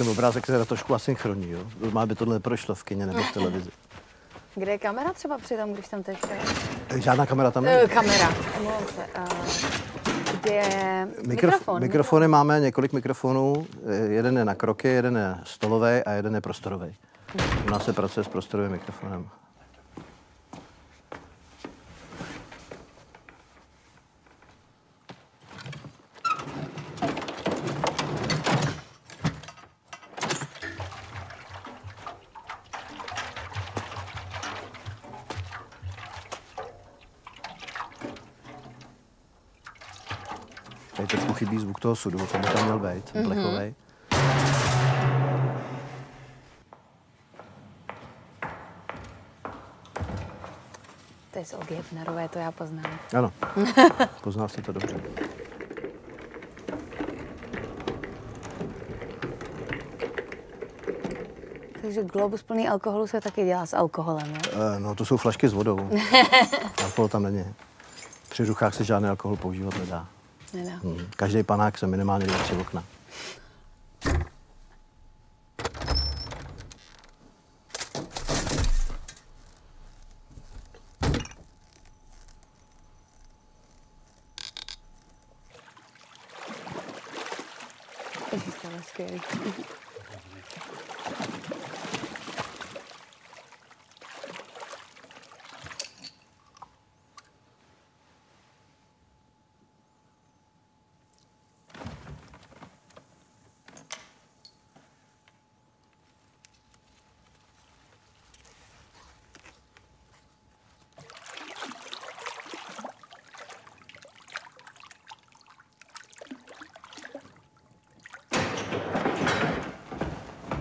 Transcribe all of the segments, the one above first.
ten obrázek je trošku asynchronní, jo. Má by tohle prošlo v kině nebo v televizi. Kde je kamera třeba přitom, když tam teďka je? Žádná kamera tam Eh, není. kamera, omlouvám se. Uh, kde je Mikrof- mikrofon? mikrofony máme několik mikrofonů. Eh, Jeden je na kroky, jeden je stolový a jeden je prostorový. U nás se pracuje s prostorovým mikrofonem. Tady trošku chybí zvuk toho sudu, to by tam měl být, mm-hmm. blechovej. To je z Olgy Hepnerové, to já poznám. Ano, poznal jsi to dobře. Takže globus plný alkoholu se taky dělá s alkoholem, jo? Eh, No, to jsou flašky s vodou. Alkohol tam není. Při ruchách se žádný alkohol používat nedá. Nedá. Hmm. Každý panák se minimálně dvě, tři okna. Je skvělý.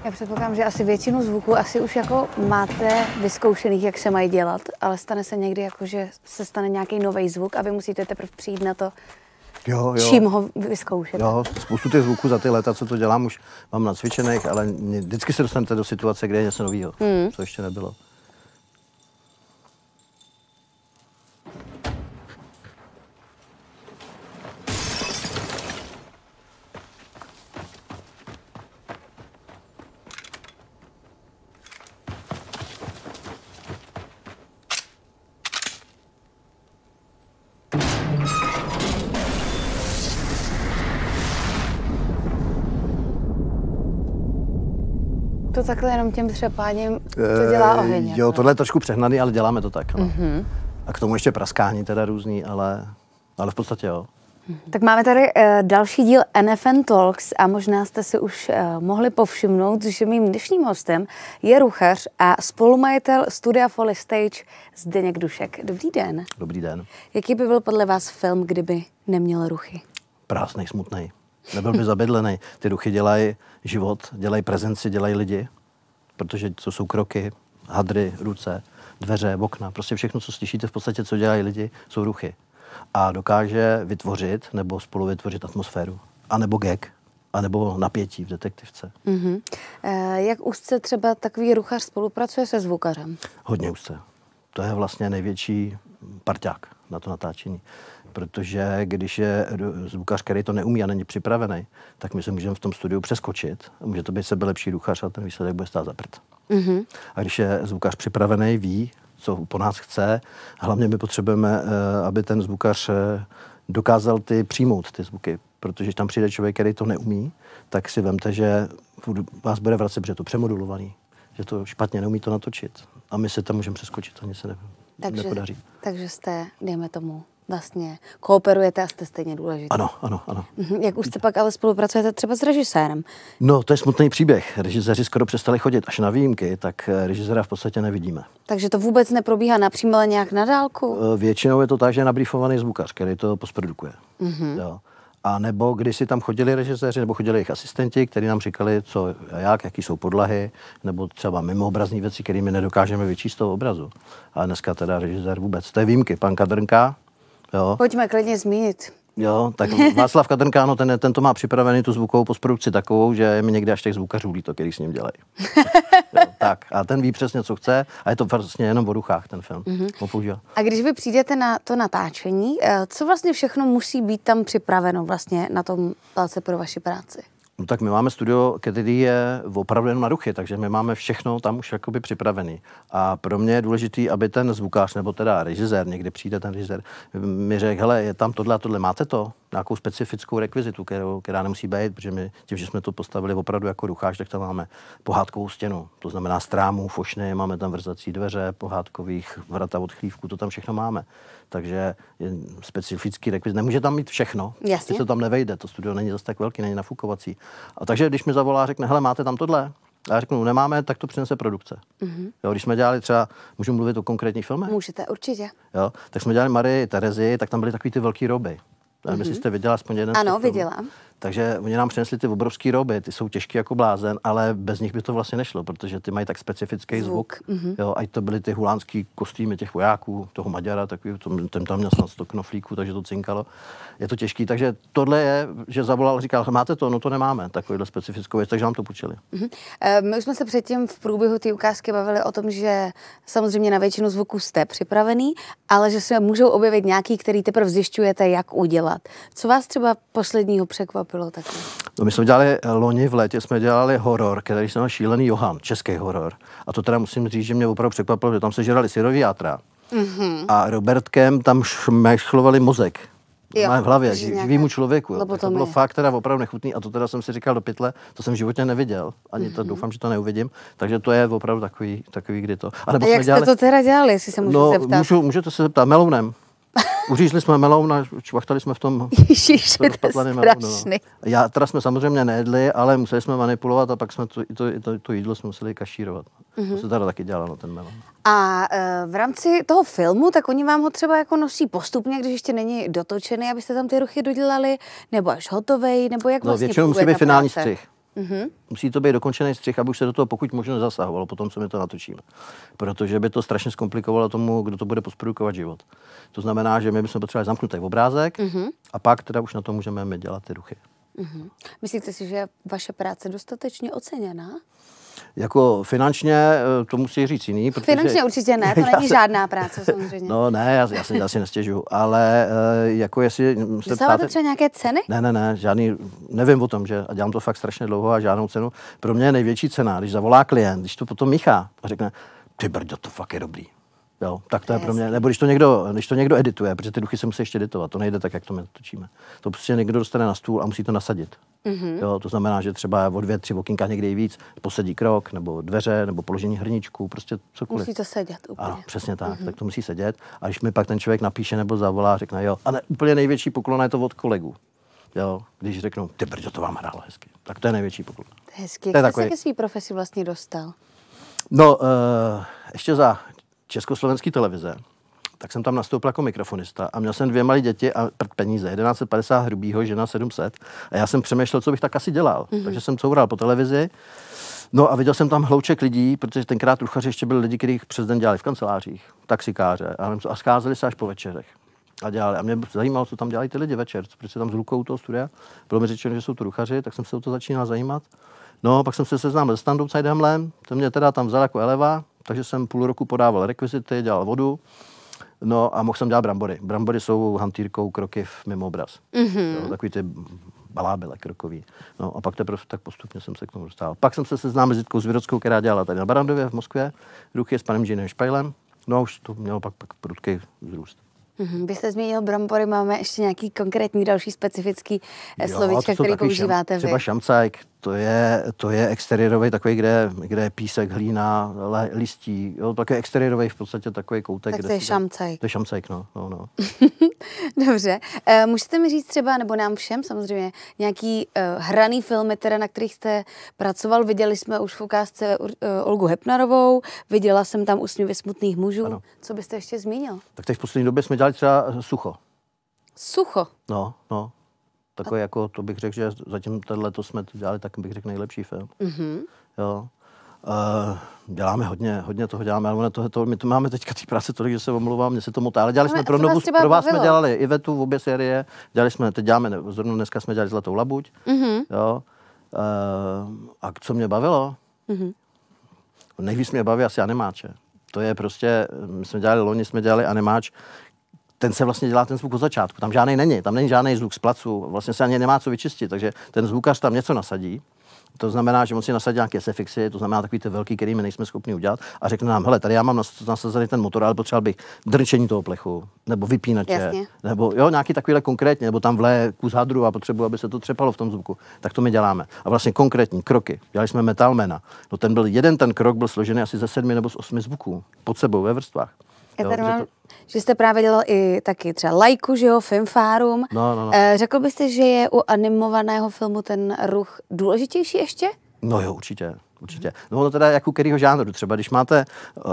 Já předpokládám, že asi většinu zvuků asi už jako máte vyzkoušených, jak se mají dělat, ale stane se někdy jako, že se stane nějaký nový zvuk a vy musíte teprve přijít na to, Jo, jo. čím ho vyzkoušet. Jo, spoustu těch zvuků za ty léta, co to dělám, už mám nacvičených, ale vždycky se dostanete do situace, kde je něco nového, hmm. co ještě nebylo. To takhle jenom těm třepáním to dělá Eh, oheň. Jo, jako. tohle je trošku přehnaný, ale děláme to tak. No. Mm-hmm. A k tomu ještě praskání teda různý, ale, ale v podstatě jo. Tak máme tady uh, další díl NFN Talks a možná jste si už uh, mohli povšimnout, že mým dnešním hostem je ruchař a spolumajitel studia Folly Stage Zdeněk Dušek. Dobrý den. Dobrý den. Jaký by byl podle vás film, kdyby neměl ruchy? Prázdnej, smutnej. Nebyl by zabydlený. Ty duchy dělají život, dělají prezenci, dělají lidi, protože to jsou kroky, hadry, ruce, dveře, okna, prostě všechno, co slyšíte v podstatě, co dělají lidi, jsou ruchy. A dokáže vytvořit nebo spolu vytvořit atmosféru. A nebo gag, a nebo napětí v detektivce. Uh-huh. Uh, jak úzce třeba takový ruchař spolupracuje se zvukařem? Hodně úzce. To je vlastně největší parťák na to natáčení. Protože když je zvukař, který to neumí a není připravený, tak my se můžeme v tom studiu přeskočit. A Může to být sebe lepší duchař a ten výsledek bude stát za prd. Uh-huh. A když je zvukař připravený, ví, co po nás chce, hlavně my potřebujeme, eh, aby ten zvukař eh, dokázal ty přijmout ty zvuky. Protože když tam přijde člověk, který to neumí, tak si vemte, že vás bude vracet, protože je to přemodulovaný, že to špatně neumí to natočit. A my se tam můžeme přeskočit, ani se ne, Takže, nepodaří. takže jste, dejme tomu, vlastně kooperujete a jste stejně důležitý. Ano, ano, ano. Mhm. Jak úzce pak ale spolupracujete třeba s režisérem? No, to je smutný příběh. Režiséři skoro přestali chodit až na výjimky, tak eh, režiséra v podstatě nevidíme. Takže to vůbec neprobíhá napřímo, ale nějak na dálku? Eh, Většinou je to tak, že je nabrýfovaný zvukař, který to postprodukuje. Mm-hmm. Jo. A nebo když si tam chodili režiséři, nebo chodili jejich asistenti, kteří nám říkali, co a jak, jaký jsou podlahy, nebo třeba mimoobrazní věci, kterými nedokážeme vyčíst z toho obrazu. A dneska teda režisér vůbec. To je výjimky. Pan Kadrnka, jo, Pojďme klidně zmínit. jo, tak Václav Kadrnka, no, ten, ten to má připravený tu zvukovou postprodukci takovou, že je mi někdy až těch zvukařů líto, který s ním dělají. jo, tak, a ten ví přesně, co chce, a je to vlastně jenom o ruchách ten film. Mm-hmm. A když vy přijdete na to natáčení, eh, co vlastně všechno musí být tam připraveno vlastně na tom palce pro vaši práci? No tak my máme studio, který je opravdu jenom na ruchy, takže my máme všechno tam už jakoby připravený. A pro mě je důležitý, aby ten zvukář, nebo teda režisér, někdy přijde ten režisér, mi řekl, hele, je tam tohle a tohle, máte to? Nějakou specifickou rekvizitu, kterou, která nemusí být, protože my tím, že jsme to postavili opravdu jako ruchář, tak tam máme pohádkovou stěnu. To znamená strámů, fošny, máme tam vrzací dveře, pohádkových vrata od chlívku, to tam všechno máme. Takže je specifický rekvizit. Nemůže tam mít všechno, Jasně. se tam nevejde. To studio není zase tak velký, není nafukovací. A takže když mi zavolá, řekne, hele, máte tam tohle? A já řeknu, nemáme, tak to přinese produkce. Mm-hmm. Jo, když jsme dělali třeba, můžu mluvit o konkrétních filmech? Můžete, určitě. Jo, tak jsme dělali Marii Terezi, tak tam byly takový ty velký roby. Nevím, jestli jste viděla aspoň jeden Ano, viděla. Takže oni nám přinesli ty obrovský roby, ty jsou těžký jako blázen, ale bez nich by to vlastně nešlo, protože ty mají tak specifický zvuk. Zvuk. Jo, ať to byly ty hulánský kostýmy těch vojáků, toho Maďara, takový, ten tam měl snad 100 knoflíků, takže to cinkalo. Je to těžký, takže tohle je, že zavolal, říkal, máte to, no to nemáme, takovýhle specifickou věc, takže nám to půjčili. Mhm. Eh, My už jsme se předtím v průběhu té ukázky bavili o tom, že samozřejmě na většinu zvuků jste připravený, ale že se můžou objevit nějaký, který teprve zjišťujete, jak udělat. Co vás třeba posledního překvapilo taky? No, my jsme dělali eh, loni v létě, jsme dělali horor, který se jmenoval Šílený Johan, český horor. A to teda musím říct, že mě opravdu překvapilo, že tam se žrali syrový játra. Mm-hmm. A Robertkem tam šmešlovali mozek. Jo, v hlavě, nějaká živému člověku. Jo. To bylo fakt teda opravdu nechutný a to teda jsem si říkal do pytle, to jsem v životě neviděl. Ani Mhm. to doufám, že to neuvidím. Takže to je opravdu takový, takový kdy to. A, A jak jste to teda dělali, jestli se můžu no, zeptat? můžu, můžete se zeptat, melounem. Uřízli jsme meloun a čvachtali jsme v tom Ježiš, to je meloun, strašný. No. Já teda jsme samozřejmě nejedli, ale museli jsme manipulovat a pak jsme to, to, to, to jídlo jsme museli kašírovat. Mm-hmm. Mhm. To se teda taky dělalo ten melon. A e, v rámci toho filmu, tak oni vám ho třeba jako nosí postupně, když ještě není dotočený, abyste tam ty ruchy dodělali, nebo až hotovej, nebo jak No, vlastně většinou musí být finální střih. Mm-hmm. Musí to být dokončený střih, aby už se do toho pokud možno nezasahovalo, potom co my to natočíme. Protože by to strašně zkomplikovalo tomu, kdo to bude postprodukovat život. To znamená, že my bychom potřebovali zamknutý obrázek mm-hmm. a pak teda už na to můžeme my dělat ty ruchy. Myslíte si, že je vaše práce dostatečně oceněná? Jako finančně eh, to musí říct jiný. Protože Finančně určitě ne, to Já není se- žádná práce samozřejmě. No ne, já, já si asi nestěžuju, ale eh, jako jestli se Dostáváte třeba nějaké ceny? Ne, ne, ne, žádný, nevím o tom, že a dělám to fakt strašně dlouho a žádnou cenu. Pro mě je největší cena, když zavolá klient, když to potom míchá a řekne, ty brďo, to fakt je dobrý. Jo, tak to je pro mě, nebo když to, někdo, když to někdo edituje, protože ty duchy se musí ještě editovat, to nejde tak, jak to my točíme. To prostě někdo dostane na stůl a musí to nasadit. Mm-hmm. Jo, to znamená, že třeba o dvě, tři okýnka někdy i víc, posedí krok, nebo dveře, nebo položení hrničku, prostě cokoliv. Musí to sedět úplně. Ano, přesně tak, mm-hmm. tak to musí sedět. A když mi pak ten člověk napíše nebo zavolá, řekne jo. A ne, úplně největší poklona je to od kolegů. Jo, když řeknou, ty brďo, to vám hrálo hezky. Tak to je největší poklon. To je hezky. To je Jak takový- se ke své profesi vlastně dostal? No, uh, ještě za československý televize, tak jsem tam nastoupil jako mikrofonista a měl jsem dvě malé děti a peníze, 1150 hrubýho, žena 700. A já jsem přemýšlel, co bych tak asi dělal. Mm-hmm. Takže jsem coural po televizi. No a viděl jsem tam hlouček lidí, protože tenkrát truchaři ještě byli lidi, kteří přes den dělali v kancelářích, taxikáře a, a scházeli se až po večerech. A dělali. A mě zajímalo, co tam dělají ty lidi večer, protože tam s Lukou toho studia. Bylo mi řečeno, že jsou to truchaři, tak jsem se o to začínal zajímat. No, pak jsem se seznámil s Standou Cajdemlem, ten mě teda tam vzal jako eleva, takže jsem půl roku podával rekvizity, dělal vodu. No a mohl jsem dělat brambory. Brambory jsou hantýrkou kroky v mimo obraz. Mm-hmm. Jo, takový ty balábile krokový. No a pak teprve tak postupně jsem se k tomu dostal. Pak jsem se seznámil s Jitkou Zvirodskou, která dělala tady na Barandově v Moskvě, ruchy s panem Jinem Špajlem. No a už to mělo pak, pak prudký vzrůst. Mhm. Vy jste zmínil brambory, máme ještě nějaký konkrétní další specifický eh, Jo, slovíčka, který používáte šam, vy. Třeba šamcajk, to je, to je exteriérový takový, kde, kde je písek, hlína, le, listí, jo, takový exteriérový v podstatě takový koutek. Tak to je šamcajk. To je šamcajk, no. no, no. Dobře. E, můžete mi říct třeba, nebo nám všem samozřejmě, nějaký e, hraný filmy, teda, na kterých jste pracoval. Viděli jsme už v ukázce e, Olgu Hepnarovou, viděla jsem tam úsměvy smutných mužů. Ano. Co byste ještě zmínil? Tak teď v poslední době jsme dělali třeba sucho. Sucho. No, no. Takový jako, to bych řekl, že zatím to jsme dělali, tak bych řekl nejlepší film. Mhm. Jo. Uh, děláme hodně, hodně toho děláme, ale ono to, to, my to máme teďka té práce tolik, že se omlouvám, mě se to motá. Ale dělali jsme pro třeba pro vás jsme bavilo? dělali Ivetu v obě série, dělali jsme, teď děláme, zrovna dneska jsme dělali Zlatou labuť, Mhm. jo. Uh, a co mě bavilo? Mhm. Nejvíc mě baví asi animáče. To je prostě, my jsme dělali loni, jsme dělali animáč, ten se vlastně dělá ten zvuk od začátku. Tam žádný není, tam není žádný zvuk z placu, vlastně se ani nemá co vyčistit, takže ten zvukař tam něco nasadí, to znamená, že on si nasadí nějaké sefixy, to znamená takový ty velký, který my nejsme schopni udělat, a řekne nám, hele, tady já mám nasazený ten motor, ale potřeboval bych drčení toho plechu, nebo vypínače, Jasně. nebo jo, nějaký takovýhle konkrétně, nebo tam vle kus hadru a potřebuji, aby se to třepalo v tom zvuku. Tak to my děláme. A vlastně konkrétní kroky. Dělali jsme Metalmana. No ten byl jeden ten krok byl složený asi ze sedmi nebo z osmi zvuků pod sebou ve vrstvách. Já Jo, tady že mám, to- že jste právě dělal i taky třeba lajku, že jo, Filmfárum. No, no, no. Eh, Řekl byste, že je u animovaného filmu ten ruch důležitější ještě? No jo, určitě. Určitě. No ono teda jak u kterého žánru. Třeba když máte uh,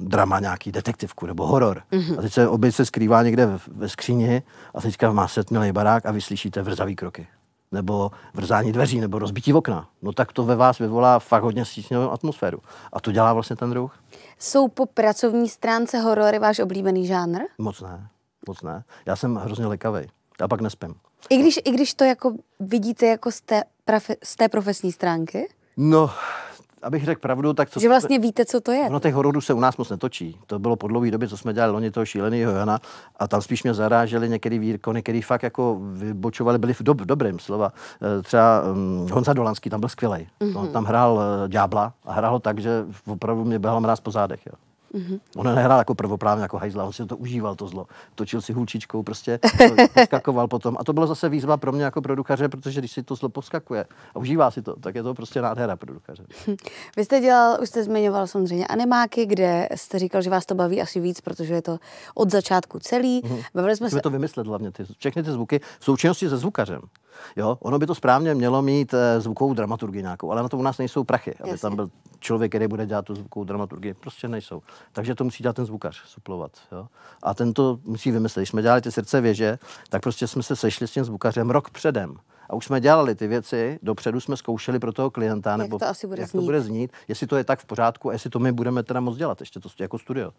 drama, nějaký detektivku nebo horor mm-hmm. a teď se oběť se skrývá někde ve, ve skříni a teďka má setmělej barák a vy slyšíte vrzavý kroky nebo vrzání dveří, nebo rozbití okna. No tak to ve vás vyvolá fakt hodně stísňovou atmosféru. A to dělá vlastně ten druh? Jsou po pracovní stránce horory váš oblíbený žánr? Moc ne. Moc ne. Já jsem hrozně lekavej. Já pak nespím. I když, I když to jako vidíte jako z té, prafe, z té profesní stránky? No, abych řekl pravdu, tak co Že vlastně víte, co to je? Ono těch hororů se u nás moc netočí. To bylo po dlouhé době, co jsme dělali loni toho šíleného Jana a tam spíš mě zarážely některé výkony, které fakt jako vybočovaly, byly v, dob, v dobrém slova. Eh, Třeba um, Honza Dolanský tam byl skvělý. Mm-hmm. On tam hrál uh, Ďábla a hrál ho tak, že opravdu mě běhal mráz po zádech. Jo. Mm-hmm. On nehrál jako prvoprávně jako hajzla, on si to užíval to zlo. Točil si hulčičkou, prostě to poskakoval potom. A to bylo zase výzva pro mě jako pro duchaře, protože když si to zlo poskakuje a užívá si to, tak je to prostě nádhera pro duchaře. Vy jste dělal, už jste zmiňoval samozřejmě animáky, kde jste říkal, že vás to baví asi víc, protože je to od začátku celý. Mm-hmm. Bavili jsme se... to vymyslet hlavně, ty, všechny ty zvuky v součinnosti se zvukařem. Jo, ono by to správně mělo mít eh, zvukovou dramaturgii nějakou, ale na to u nás nejsou prachy, aby Jasně. tam byl člověk, který bude dělat tu zvukovou dramaturgii. Prostě nejsou. Takže to musí dělat ten zvukař, suplovat. Jo. A ten to musí vymyslet. Když jsme dělali ty srdce věže, tak prostě jsme se sešli s tím zvukařem rok předem. A už jsme dělali ty věci, dopředu jsme zkoušeli pro toho klienta, nebo to asi bude jak znít. to bude znít, jestli to je tak v pořádku a jestli to my budeme teda moc dělat, ještě to jako studio.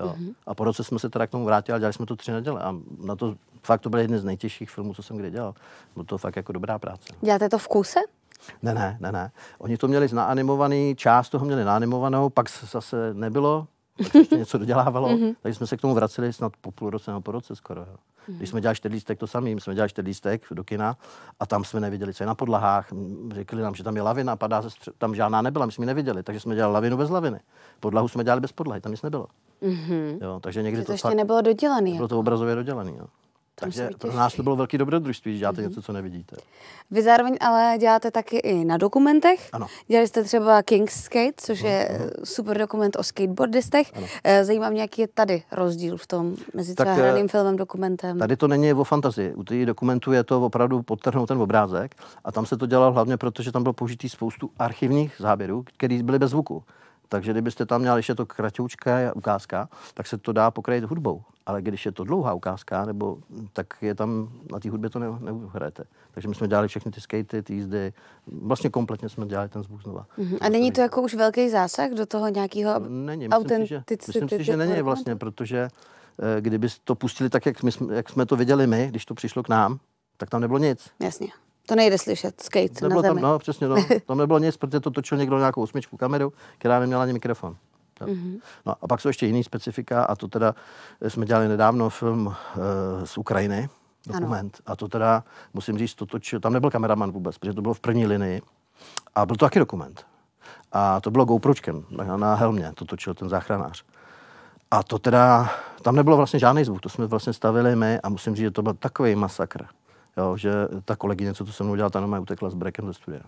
Jo. Mhm. Mm-hmm. A po roce jsme se teda k tomu vrátili a dělali jsme to tři neděle. A na to fakt to byl jeden z nejtěžších filmů, co jsem kdy dělal. Bylo to fakt jako dobrá práce. Děláte to v kuse? Ne, ne, ne, ne. Oni to měli naanimovaný, část toho měli naanimovanou, pak se zase nebylo, se ještě něco dodělávalo, Mhm. takže jsme se k tomu vraceli snad po půl roce nebo po roce skoro. Jo. Mhm. Když jsme dělali čtyřlístek, to samý, jsme dělali čtyřlístek do kina a tam jsme neviděli, co je na podlahách. Řekli nám, že tam je lavina, padá ze stř- tam žádná nebyla, my jsme ji neviděli, takže jsme dělali lavinu bez laviny. Podlahu jsme dělali bez podlahy, tam nic nebylo. Mhm. Jo, takže někdy To, to, ještě fakt, nebylo dodělaný. bylo to obrazově dodělaný. Jo. Takže pro nás to bylo velký dobrodružství, že děláte něco, co nevidíte. Vy zároveň ale děláte taky i na dokumentech. Ano. Dělali jste třeba King's Skate, což je eh, super dokument o skateboardistech. Eh, Zajímá mě, jaký je tady rozdíl v tom mezi Tak, třeba eh, hraným filmem, dokumentem. Tady to není o fantazii. U těch dokumentů je to opravdu podtrhnout ten obrázek a tam se to dělalo hlavně proto, že tam bylo použitý spoustu archivních záběrů, které byly bez zvuku. Takže kdybyste tam měli ještě to kratoučká ukázka, tak se to dá pokrýt hudbou. Ale když je to dlouhá ukázka, nebo, tak je tam na té hudbě to ne, neuhrajete. Takže my jsme dělali všechny ty skatey, ty jízdy, vlastně kompletně jsme dělali ten zvuk znova. Mhm. A není to jako už velký zásah do toho nějakého Není, myslím si, že, myslím si, že není vlastně, protože eh, kdyby to pustili tak, jak, my jsme, jak jsme to viděli my, když to přišlo k nám, tak tam nebylo nic. Jasně. To nejde slyšet, skate Nebylo na tam, zemi. no, přesně, no, tam nebylo nic, protože to točil někdo nějakou osmičku kameru, která neměla ani mikrofon. Jo. Mm-hmm. No a pak jsou ještě jiný specifika a to teda eh, jsme dělali nedávno film uh, z Ukrajiny, dokument. Ano. A to teda, musím říct, to točil, tam nebyl kameraman vůbec, protože to bylo v první linii. A byl to taky dokument. A to bylo GoPročkem na, na helmě, to točil ten záchranář. A to teda, tam nebylo vlastně žádný zvuk, to jsme vlastně stavili my a musím říct, že to byl takový masakr, jo, že ta kolegyně, co to se mnou dělala, ta normálně utekla s brekem ze studia.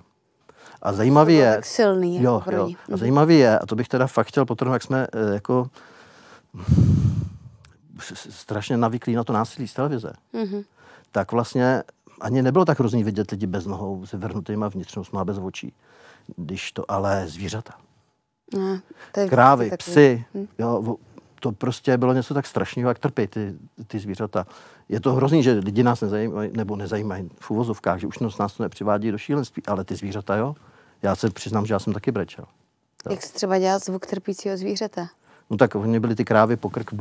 A zajímavý je, tak silný jo, jo, a zajímavý je, a to bych teda fakt chtěl potrhnout, jak jsme eh, jako strašně navyklí na to násilí z televize, Mhm. tak vlastně ani nebylo tak hrozný vidět lidi bez nohou, s vyvrhnutýma vnitřnostma bez očí. Když to ale zvířata. No, to je Krávy, psy, jo, vo- to prostě bylo něco tak strašného, jak trpí ty, ty zvířata. Je to hrozný, že lidi nás nezajímají, nebo nezajímají v uvozovkách, že už nás nás to nepřivádí do šílenství, ale ty zvířata, jo. Já se přiznám, že já jsem taky brečel. Jak se třeba dělá zvuk trpícího zvířete? No tak oni byli ty krávy pokrk v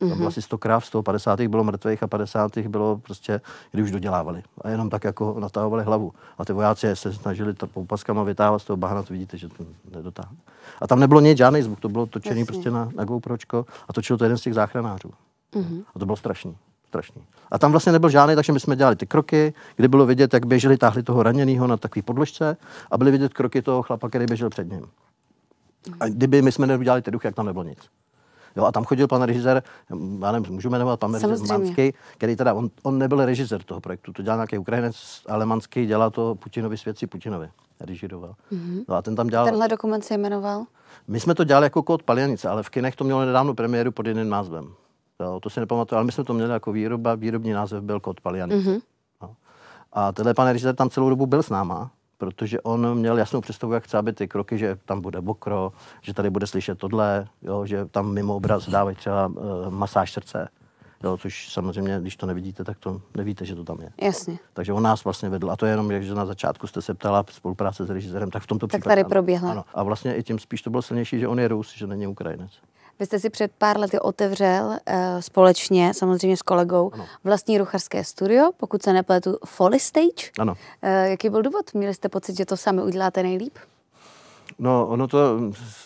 báně. Tam Mhm. bylo asi 100 kráv, z toho 50. bylo mrtvých a 50. bylo prostě, kdy už dodělávali. A jenom tak jako natahovali hlavu. A ty vojáci se snažili to poupaskama vytávat z toho bahna, to vidíte, že to nedotáhne. A tam nebylo nic, žádný zvuk, to bylo točený Jasně. prostě na, na GoPročko a točil to jeden z těch záchranářů. Mm-hmm. A to bylo strašný. Strašný. A tam vlastně nebyl žádný, takže my jsme dělali ty kroky, kdy bylo vidět, jak běželi, táhli toho raněného na takové podložce a byly vidět kroky toho chlapa, který běžel před ním. A kdyby my jsme neudělali ty duchy, jak tam nebylo nic. Jo, a tam chodil pan režisér, já nevím, můžu jmenovat pan režisér Manský, který teda, on, on nebyl režisér toho projektu, to dělal nějaký Ukrajinec, ale Manský dělal to Putinovi svědci Putinovi, režiroval. Mm-hmm. No a ten tam dělal... Tenhle dokument se jmenoval? My jsme to dělali jako kód Palianice, ale v kinech to mělo nedávno premiéru pod jiným názvem. Jo, to si nepamatuju, ale my jsme to měli jako výroba, výrobní název byl kód Palianice. Mm-hmm. No. A tenhle pan režisér tam celou dobu byl s náma protože on měl jasnou představu, jak chce, aby ty kroky, že tam bude bokro, že tady bude slyšet tohle, jo, že tam mimo obraz dávají třeba uh, masáž srdce. Jo, což samozřejmě, když to nevidíte, tak to nevíte, že to tam je. Jasně. Takže on nás vlastně vedl. A to je jenom, že na začátku jste se ptala spolupráce s režisérem, tak v tomto tak případě. tady proběhla. Ano. A vlastně i tím spíš to bylo silnější, že on je Rus, že není Ukrajinec. Vy jste si před pár lety otevřel uh, společně, samozřejmě s kolegou, ano. vlastní ruchařské studio, pokud se nepletu, Folly Stage. Ano. Uh, jaký byl důvod? Měli jste pocit, že to sami uděláte nejlíp? No, ono to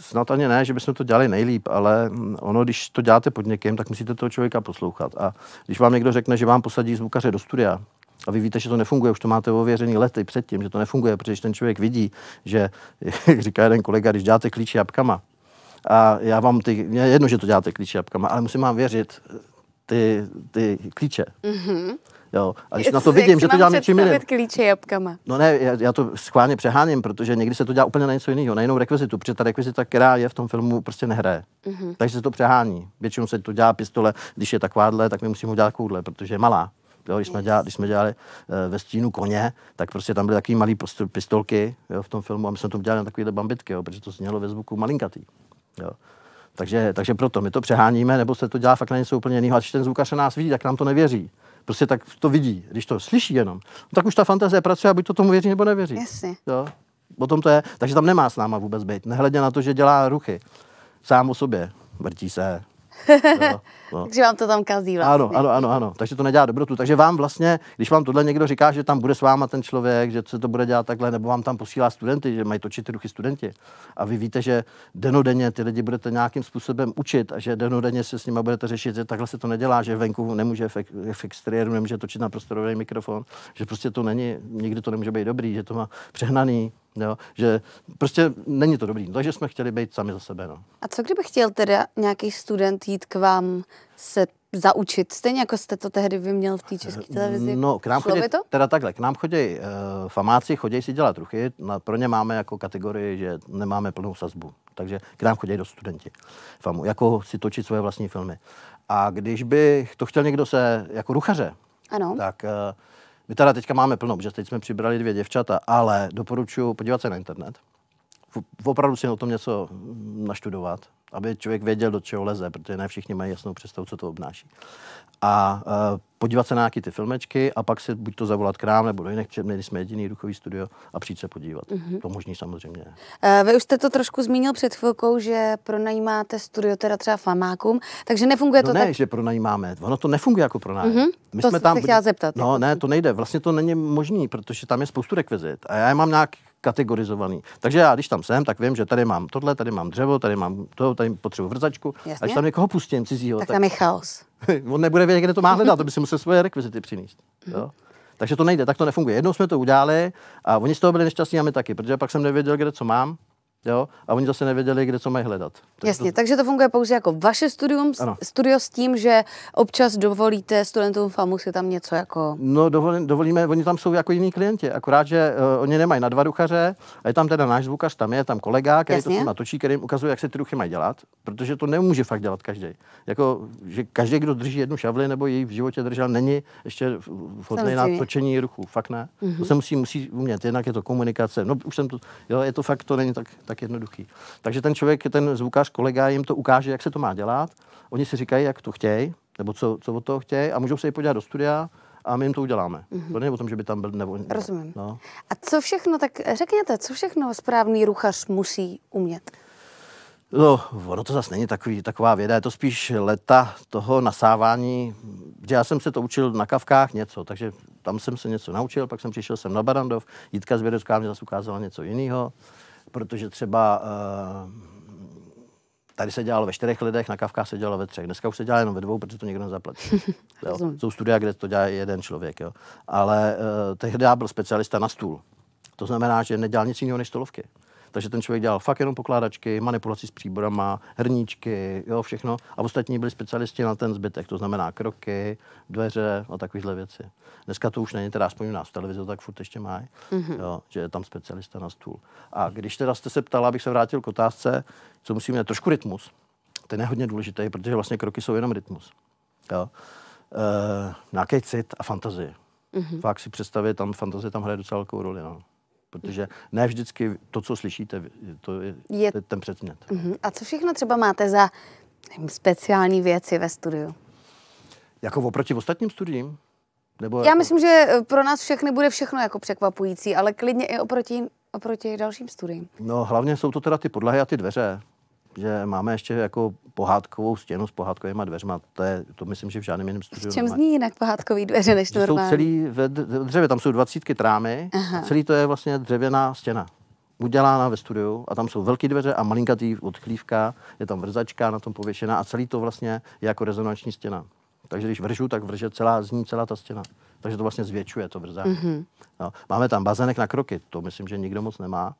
snad ani ne, že bychom to dělali nejlíp, ale ono, když to děláte pod někým, tak musíte toho člověka poslouchat. A když vám někdo řekne, že vám posadí zvukaře do studia, a vy víte, že to nefunguje, už to máte ověřený lety předtím, že to nefunguje, protože ten člověk vidí, že, jak říká jeden kolega, když děláte klíči jabkama, a já vám ty, mě jedno, že to děláte klíče jabkama, ale musím vám věřit ty, ty klíče. Mm-hmm. Jo. A když na to vidím, že to dělám něčím jiným. klíče jabkama? No ne, já, já, to schválně přeháním, protože někdy se to dělá úplně na něco jiného, na jinou rekvizitu, protože ta rekvizita, která je v tom filmu, prostě nehraje. Mm-hmm. Takže se to přehání. Většinou se to dělá pistole, když je takováhle, tak my musíme ho dělat koudle, protože je malá. Jo, když, jsme dělali, když jsme dělali uh, ve stínu koně, tak prostě tam byly takové malé pistolky jo, v tom filmu a my jsme to dělali na takovéhle bambitky, jo, protože to znělo ve zvuku malinkatý. Jo. Takže, takže proto my to přeháníme, nebo se to dělá fakt na něco úplně jiného. A když ten zvukař nás vidí, tak nám to nevěří. Prostě tak to vidí. Když to slyší jenom, no, tak už ta fantazie pracuje a buď to tomu věří nebo nevěří. Jasně. Jo. O tom to je. Takže tam nemá s náma vůbec být. Nehledě na to, že dělá ruchy. Sám o sobě. Vrtí se, No, no. Takže vám to tam kazí vlastně. Ano, ano, ano, ano. Takže to nedělá dobrotu. Takže vám vlastně, když vám tohle někdo říká, že tam bude s váma ten člověk, že se to bude dělat takhle, nebo vám tam posílá studenty, že mají točit ty ruchy studenti. A vy víte, že denodenně ty lidi budete nějakým způsobem učit a že denodenně se s nimi budete řešit, že takhle se to nedělá, že venku nemůže v, v exteriéru nemůže točit na prostorový mikrofon, že prostě to není, nikdy to nemůže být dobrý, že to má přehnaný, Jo, že prostě není to dobrý. Takže jsme chtěli být sami za sebe. No. A co kdyby chtěl teda nějaký student jít k vám se zaučit, stejně jako jste to tehdy vyměl v té české televizi? No, k nám chodí, to? teda takhle, k nám chodí uh, famáci, chodí si dělat ruchy, na, pro ně máme jako kategorii, že nemáme plnou sazbu, takže k nám chodí do studenti famu, jako si točit svoje vlastní filmy. A když by to chtěl někdo se, jako ruchaře, ano. tak uh, my teda teďka máme plno, protože teď jsme přibrali dvě děvčata, ale doporučuji podívat se na internet. Opravdu si o tom něco naštudovat, aby člověk věděl, do čeho leze, protože ne všichni mají jasnou představu, co to obnáší. A uh, podívat se na nějaké ty filmečky a pak si buď to zavolat k nám, nebo do jiných, měli jsme jediný ruchový studio a přijít se podívat. Mm-hmm. To možný samozřejmě. Uh, vy už jste to trošku zmínil před chvilkou, že pronajímáte studio teda třeba famákům, takže nefunguje no to ne, tak... že pronajímáme, ono to nefunguje jako pronájem. Mm-hmm. My to jsme tam, se chtěla zeptat. No ne, to nejde, vlastně to není možný, protože tam je spoustu rekvizit a já je mám nějak kategorizovaný. Takže já, když tam jsem, tak vím, že tady mám tohle, tady mám dřevo, tady mám to, tady potřebuji vrzačku. Jasně. A když tam někoho pustím cizího, tak, tak tam je chaos. on nebude vědět, kde to má hledat, to by si musel svoje rekvizity přinést. Jo? Takže to nejde, tak to nefunguje. Jednou jsme to udělali a oni z toho byli nešťastní a my taky, protože pak jsem nevěděl, kde co mám. Jo? A oni zase nevěděli, kde co mají hledat. Takže Jasně, to... takže to funguje pouze jako vaše studium, ano. studio s tím, že občas dovolíte studentům FAMu si tam něco jako... No dovolí, dovolíme, oni tam jsou jako jiní klienti, akorát, že uh, oni nemají na dva duchaře, a je tam teda náš zvukař, tam je tam kolega, který Jasně. to natočí, který jim ukazuje, jak se ty duchy mají dělat, protože to nemůže fakt dělat každý. Jako, že každý, kdo drží jednu šavli nebo ji v životě držel, není ještě vhodný na točení ruchu, fakt ne. Mm-hmm. To se musí, musí umět, jednak je to komunikace, no už jsem to, jo, je to fakt, to není tak tak jednoduchý. Takže ten člověk, ten zvukář, kolega jim to ukáže, jak se to má dělat. Oni si říkají, jak to chtějí, nebo co, co od toho chtějí a můžou se je podívat do studia a my jim to uděláme. Mm-hmm. To není o tom, že by tam byl nebo... Rozumím. No. A co všechno, tak řekněte, co všechno správný ruchař musí umět? No, ono to zase není takový, taková věda, je to spíš leta toho nasávání, že já jsem se to učil na kavkách něco, takže tam jsem se něco naučil, pak jsem přišel sem na Barandov, Jitka z mě zase ukázala něco jiného protože třeba uh, Tady se dělalo ve čtyřech lidech, na kavkách se dělalo ve třech. Dneska už se dělá jenom ve dvou, protože to nikdo nezaplatí. jo. Jsou studia, kde to dělá jeden člověk. Jo. Ale uh, tehdy já byl specialista na stůl. To znamená, že nedělal nic jiného než stolovky. Takže ten člověk dělal fakt jenom pokládačky, manipulaci s příborama, hrníčky, jo, všechno. A ostatní byli specialisti na ten zbytek, to znamená kroky, dveře a takovéhle věci. Dneska to už není, teda aspoň u nás v televizi tak furt ještě má, mm-hmm. jo, že je tam specialista na stůl. A když teda jste se ptala, abych se vrátil k otázce, co musíme, trošku rytmus. Ten je hodně důležitý, protože vlastně kroky jsou jenom rytmus. Jo. E, nějaký cit a fantazie. Mm-hmm. Fakt si představit, tam fantazie tam hraje docela velkou roli. No. Protože ne vždycky to, co slyšíte, to je, Je- ten předmět. Mhm. A co všechno třeba máte za nevím, speciální věci ve studiu? Jako oproti ostatním studiím? Nebo Já jako, myslím, že eh, pro nás všechny bude všechno jako překvapující, ale klidně i oproti, oproti dalším studiím. No hlavně jsou to teda ty podlahy a ty dveře. Že máme ještě jako pohádkovou stěnu s pohádkovými dveřma. To, je, to myslím, že v žádném jiném studiu V čem zní jinak pohádkový dveře než Že jsou normální? celý ve dřevě, tam jsou dvacítky trámy Aha. a celý to je vlastně dřevěná stěna. Udělána ve studiu a tam jsou velké dveře a malinkatý odchlívka, je tam vrzačka na tom pověšená a celý to vlastně je jako rezonanční stěna. Takže když vržu, tak vrže celá, zní celá ta stěna. Takže to vlastně zvětšuje to vrzání. Mhm. Mm-hmm. No, máme tam bazének na kroky, to myslím, že nikdo moc nemá.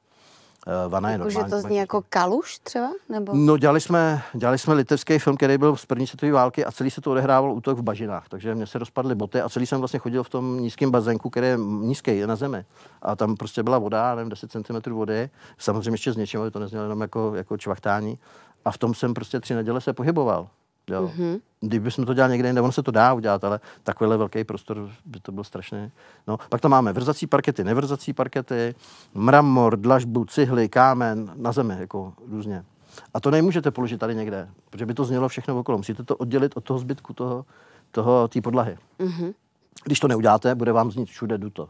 Eh, Vana je Jako, že normální. to zní jako kaluš třeba? Nebo? No, dělali jsme, dělali jsme litevský film, který byl z první světové války a celý se to odehrával útok v bažinách. Takže mě se rozpadly boty a celý jsem vlastně chodil v tom nízkém bazénku, který je nízký, je na zemi. A tam prostě byla voda, nevím, 10 cm vody, samozřejmě ještě s něčím, aby to neznělo jenom jako, jako čvachtání. A v tom jsem prostě tři neděle se pohyboval. Jo. Mm-hmm. Kdybychom to dělali někde jinde, ono se to dá udělat, ale takovýhle velký prostor by to byl strašně. No, pak tam máme vrzací parkety, nevrzací parkety, mramor, dlažbu, cihly, kámen na zemi, jako různě. A to nemůžete položit tady někde, protože by to znělo všechno okolo. Musíte to oddělit od toho zbytku toho, toho té podlahy. Mm-hmm. Když to neuděláte, bude vám znít všude duto.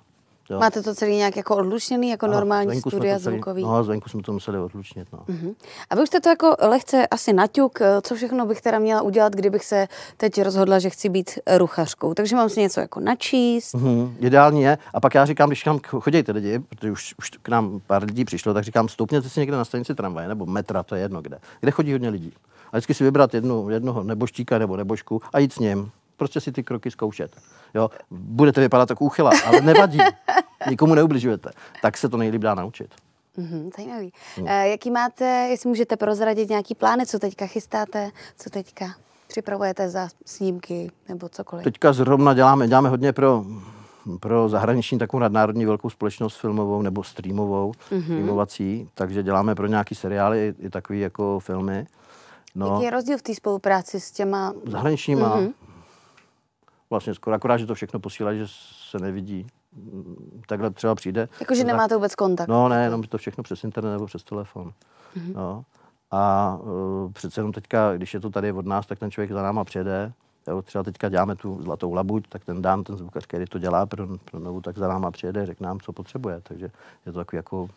Jo. Máte to celý nějak jako odlučený, jako Aha, normální studia celý- zvukový? No, zvenku jsme to museli odlučnit. No. Mhm. A vy už jste to jako lehce asi naťuk, eh, co všechno bych teda měla udělat, kdybych se teď rozhodla, že chci být ruchařkou. Takže mám si něco jako načíst. Hmm, ideální je. A pak já říkám, když tam chodíte lidi, protože už, už k nám pár lidí přišlo, tak říkám, stoupněte si někde na stanici tramvaje nebo metra, to je jedno kde. Kde chodí hodně lidí. A vždycky si vybrat jednu, jednoho neboštíka nebo nebožku a jít s ním. Prostě si ty kroky zkoušet. Jo, budete vypadat jako úchyla, ale nevadí. Nikomu neubližujete. Tak se to nejlíp dá naučit. Mhm, zajímavý. Eh, jaký máte, jestli můžete prozradit nějaký plány, co teďka chystáte, co teďka připravujete za snímky nebo cokoliv? Teďka zrovna děláme, děláme hodně pro, pro zahraniční takovou nadnárodní velkou společnost filmovou nebo streamovou, mm-hmm. streamovací, takže děláme pro nějaký seriály i, i takové jako filmy. No, Jaký je rozdíl v té spolupráci s těma... zahraničníma. Mm-hmm. Vlastně skoro akorát, že to všechno posílají, že se nevidí. Mm, Takhle třeba přijde. Jakože nemáte vůbec kontakt? No ne, jenom to všechno přes internet nebo přes telefon. Mm-hmm. No. A uh, přece jenom teďka, když je to tady od nás, tak ten člověk za náma přijede. Jo, třeba teďka děláme tu zlatou labuť, tak ten Dan, ten zvukař, který to dělá pro, pro novou, tak za náma přijede, řekne nám, co potřebuje. Takže je to takový jako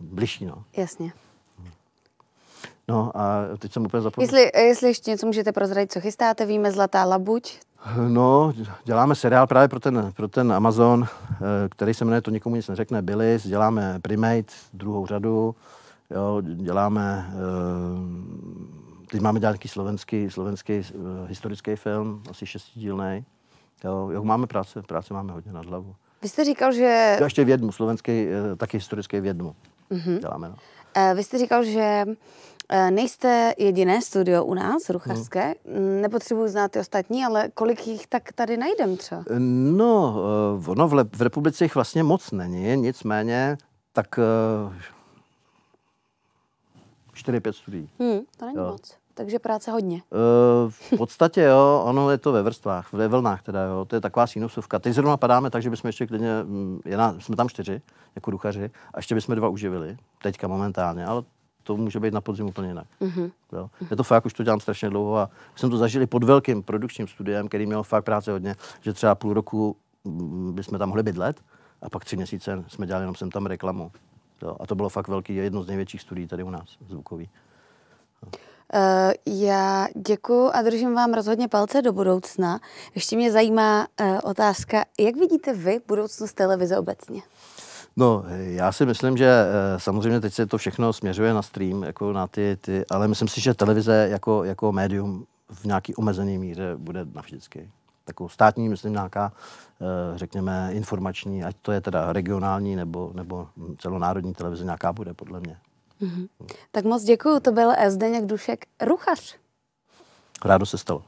bližší. No. Jasně. no a teď jsem úplně zapomněl. Jestli, jestli ještě něco můžete prozradit, co chystáte, víme Zlatá labuť, No, děláme seriál právě pro ten, pro ten Amazon, eh, který se jmenuje To nikomu nic neřekne, Billis. Děláme Primate, druhou řadu. Jo, děláme, eh, teď máme dělat nějaký slovenský, slovenský eh, historický film, asi šestidílný. Jo, jo, máme práce, práce máme hodně nad hlavu. Vy jste říkal, že, Jo, ještě vědmu, slovenský, taky historický vědmu. Mm-hmm. Děláme, no. eh, vy jste říkal, že eh, nejste jediné studio u nás, ruchařské. Mm. Nepotřebuji znát ty ostatní, ale kolik jich tak tady najdem třeba? No, eh, ono v, v republice jich vlastně moc není, nicméně tak eh, 4-5 studií. Hmm, to není Jo. moc. Takže práce hodně. Eh, V podstatě jo, ono je to ve vrstvách, ve vlnách teda jo, to je taková sinusovka. Teď zrovna padáme tak, že bychom ještě klidně, mm, je na, jsme tam čtyři jako duchaři a ještě bychom dva uživili, teďka momentálně, ale to může být na podzim úplně jinak. Mm-hmm. Jo. Je to fakt, už to dělám strašně dlouho a jsem to zažili pod velkým produkčním studiem, který měl fakt práce hodně, že třeba půl roku mm, bychom tam mohli bydlet a pak tři měsíce jsme dělali jenom sem tam reklamu. Jo. A to bylo fakt velký, jedno z největších studií tady u nás, zvukový. Uh, já děkuji a držím vám rozhodně palce do budoucna. Ještě mě zajímá uh, otázka, jak vidíte vy budoucnost televize obecně? No, já si myslím, že eh, samozřejmě teď se to všechno směřuje na stream, jako na ty, ty ale myslím si, že televize jako, jako médium v nějaký omezený míře bude navždycky. Takovou státní, myslím, nějaká, eh, řekněme, informační, ať to je teda regionální nebo, nebo celonárodní televize, nějaká bude, podle mě. Mm-hmm. Tak moc děkuji, to byl Zdeněk Dušek Ruchař. Rádo se stalo.